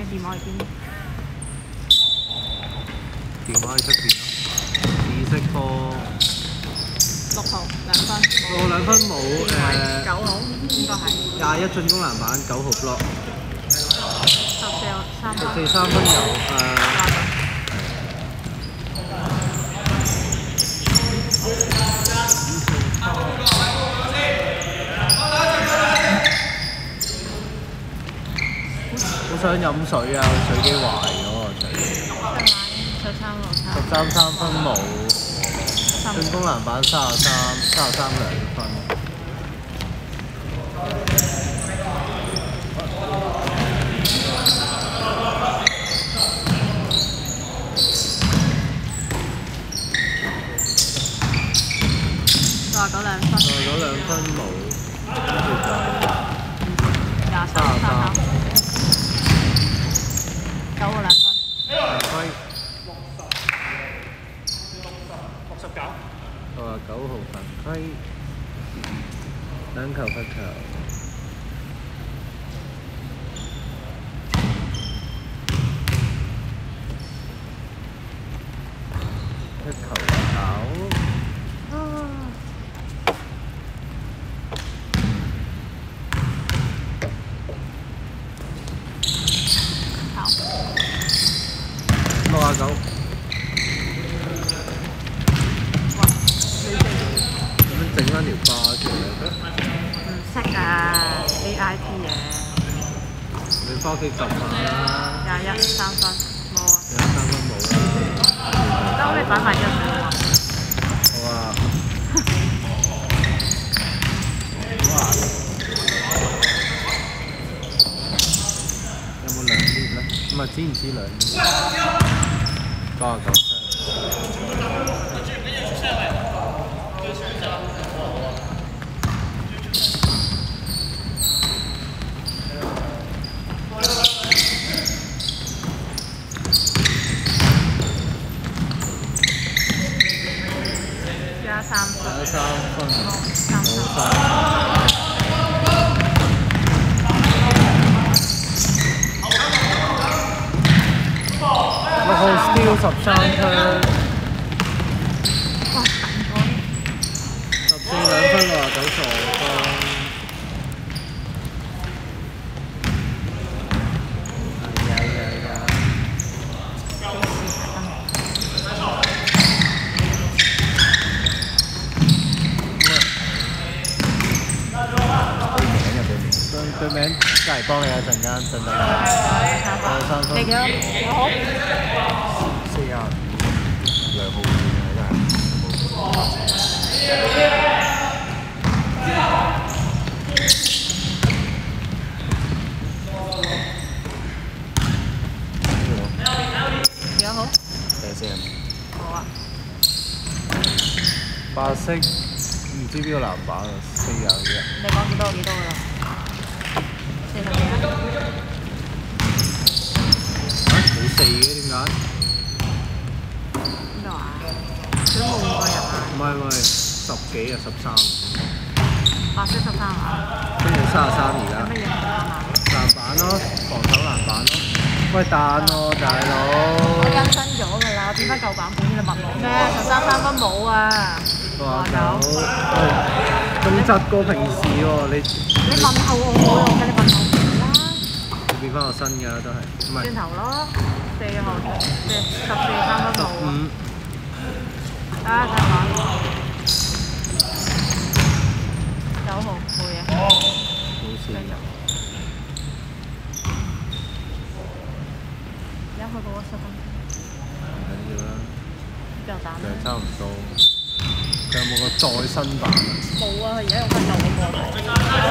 嘅電話喺邊？電話喺出邊咯。紫色波，六號兩分。我兩分冇誒九號應該係廿一進攻籃板，九號 block，十四號三十分。四三分有誒。水啊！水機壞咗啊！水十三三十三三分冇，三進攻籃板三十三，三十三兩分。六十九兩分，再咗兩分冇，跟住就廿三三十三三九號兩分，犯規，六十九。六十九號犯規，兩球罰球。一球跑。好，六啊九，哇，你哋咁樣整翻條花出嚟，唔識啊，A I T 嘅你翻屋企撳下啦，廿一三分，冇啊，有三分冇啦。當你擺埋一兩喎，好啊。哇！有冇兩列咧？唔係知唔知兩列？九啊九聲。廿三分，有三分，冇三冇分，晒。六號 steal 十三槍，哇，近咗添，十四兩分六啊九助攻。係呀呀呀！對對名隔離幫你一陣間，陣間有三分你幾多？我好，四廿五兩號線啊，真係幾多號？睇先，好啊，白色唔知邊個籃板啊，四廿一。你講幾多我幾多㗎啦？四十幾啊？啊冇四嘅點解？邊度啊？佢冇五個人啊？唔係唔係，十幾啊十三，白色十三啊？跟住三十三而有家。乜嘢唔啱啊？籃板咯，防守籃板咯。喂彈喎，大我佬。更新咗㗎啦，我點解舊版本你問我咩？十三三分冇啊！哇九，喂，仲窒過平時喎，你你問候我冇用嘅，你問候我啦。你變翻個新㗎都係，唔係轉頭咯，四號即係十四三分十冇啊！五。啊，睇下九號冇嘢，冇事繼續。而家去嗰個十分，唔緊要啦，繼續打就係啦。差唔多。佢有冇個再新版啊？冇啊，佢而家用翻舊嗰個。有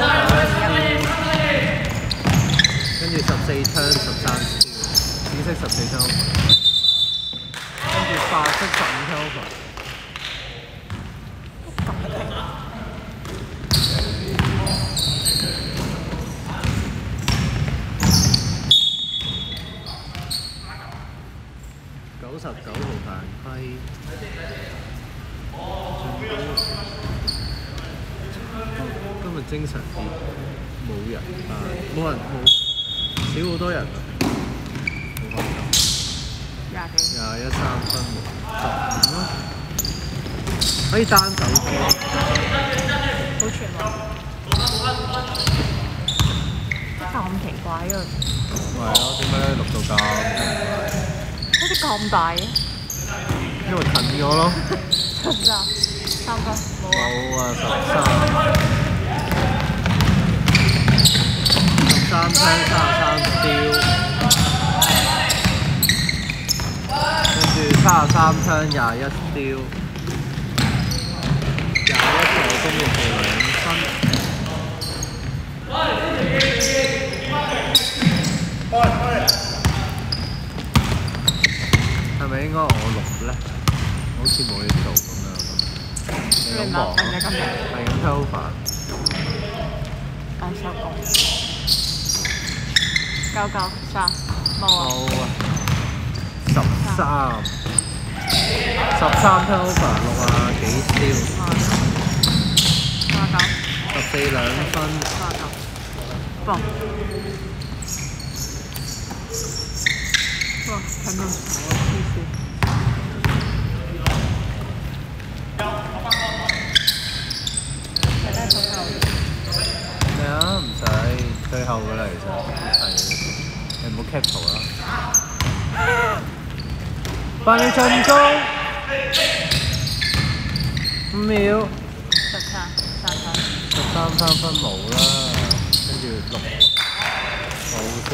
跟住十四槍十三招，紫色十四槍，跟住白色十五槍 over。九十九號犯規，今日精神啲，冇人啊，冇人冇少好多人啊。分鐘，廿幾。廿一三分十五咯，可以單手波，好全喎。咁奇怪啊！係咯，點解錄到咁快？好似咁大嘅，因為近咗咯，真唔真啊？三分冇啊！冇啊十三，三槍三十三丟，跟住三十三槍廿一丟，廿一球跟住係兩分。係咪應該我錄咧？好似冇嘢做咁樣。你咁忙啊係今日係咁偷飯。啊收工。九九三冇啊！冇啊！十三，十三 turnover 六啊幾八九十四兩分，八九，嘣！哇！睇到我黐線。睇得好後。咩啊？唔使最後噶啦，其實係你唔好 cap 圖啦。八秒進攻，五秒，十三三分，十三三分冇啦，跟住六冇事。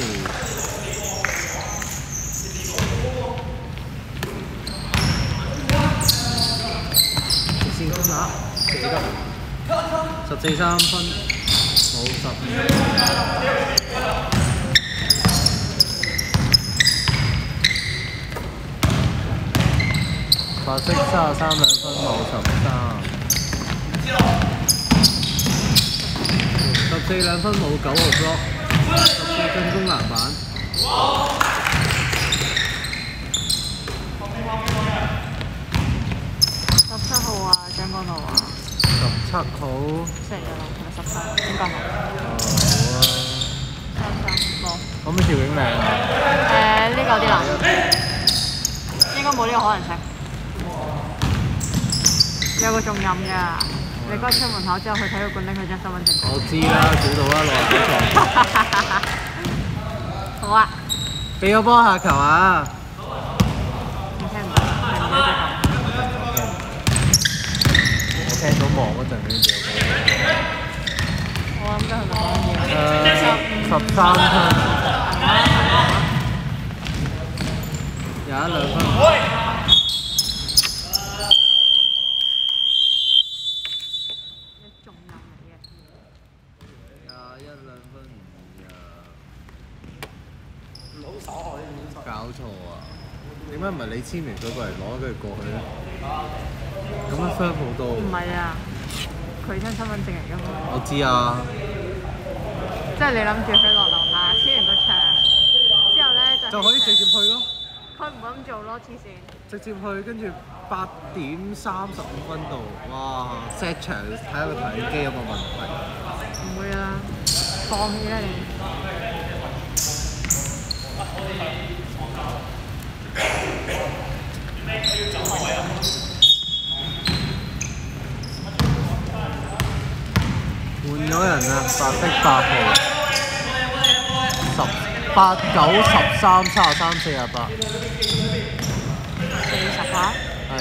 先打，記得十四三分，冇好十。白色三十三兩分，冇十三。十四兩分冇九號 block，十四進攻籃板。十七號啊，張光路啊，七號，星期日啊，係咪十三？點講啊？好啊。三三冇。可唔可以調景靚啊？誒，呢個有啲難，應該冇呢個可能性。有個重任㗎，你嗰日出門口之後去體育館拎佢張身份證我知啦，估到啦，六十幾號。好啊，俾個波下球啊！你聽唔到，聽唔到就咁。我聽到望嗰陣已經俾我諗緊係咪講緊個嘢？波。誒，十三分，廿一兩分。重任嚟嘅。廿一兩分唔入。老手啊！呢啲搞錯啊！點解唔係你簽名佢過嚟攞，跟住過去咧？咁樣 firm 好多唔喎。係啊，佢張身份證嚟㗎嘛。我知啊，即係你諗住去落樓下簽完個場，之後咧就就可以直接去咯，佢唔會咁做咯，黐線。直接去，跟住八點三十五分到，哇！set 場睇下個投影機有冇問題。唔會啊，放棄啦你。換咗人啊，白色八號，十八九十三三十三四十八，四十八，係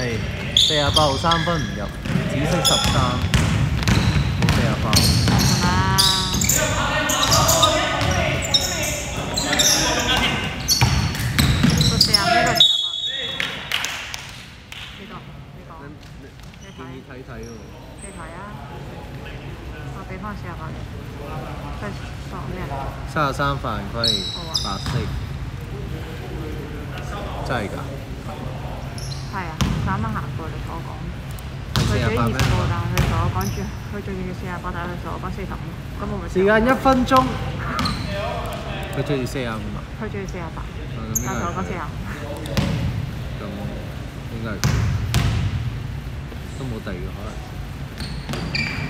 四十八號三分唔入，紫色十三，四十八。係嘛？個四十呢個四十八，呢個呢個，你你建議睇睇喎。俾翻四十八你，佢索咩啊？三十三犯規，白色，真係㗎？係啊，佢啱啱行過嚟同我講。佢自己十八咩？二十個，但係佢同我講住，佢仲要四十八，但係佢同我講四十五，咁我咪時間一分鐘，佢追住四十五啊？佢仲要四十八，但係同我講四十五。咁應該都冇第二個可能。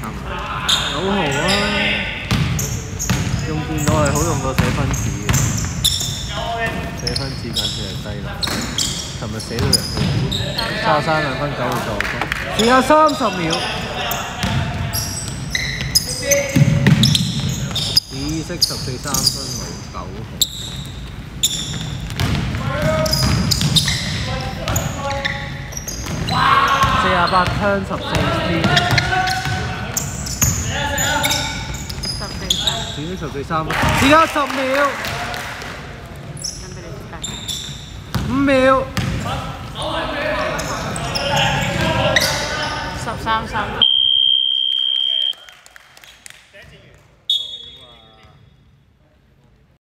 九號啊！用電腦係好用過寫分紙嘅。這分至緊算係低啦。琴日寫到人哋，三三兩分九個助攻，剩下三十秒。紫色十四三分冇九號。四廿八 turn 十四分選咗場最三分。而家十秒，五秒，十三三。